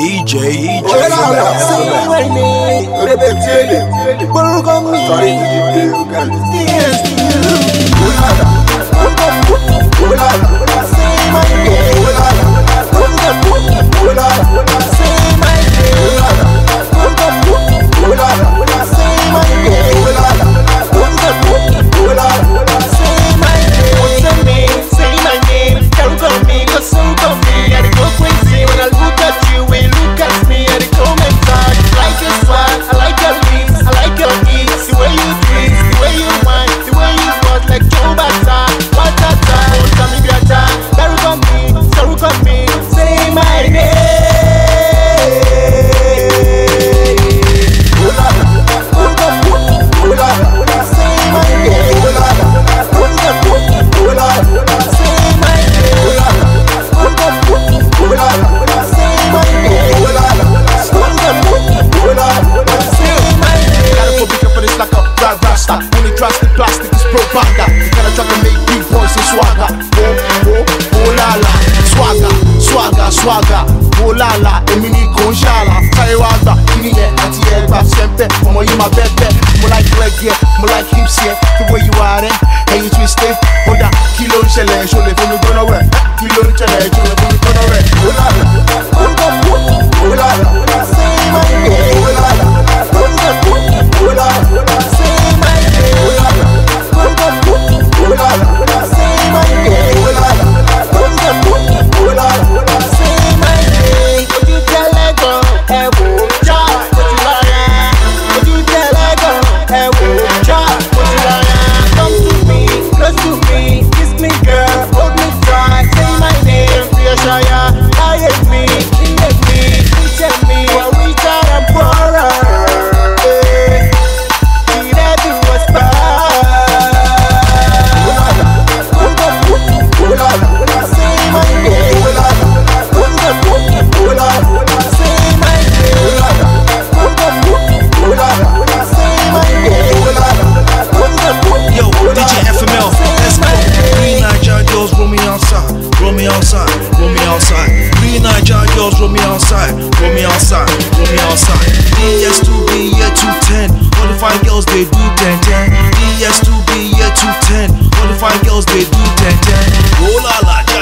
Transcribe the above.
DJ DJ. ẹwà àgbà kiri ẹ àti ẹgbà sẹpẹ ọmọ yìí máa bẹbẹ mo like leg yẹ mo like hips you're ìwà rẹ ẹyin twist it. kódà kí ló ń ṣẹlẹ̀ ṣó Ooh la la.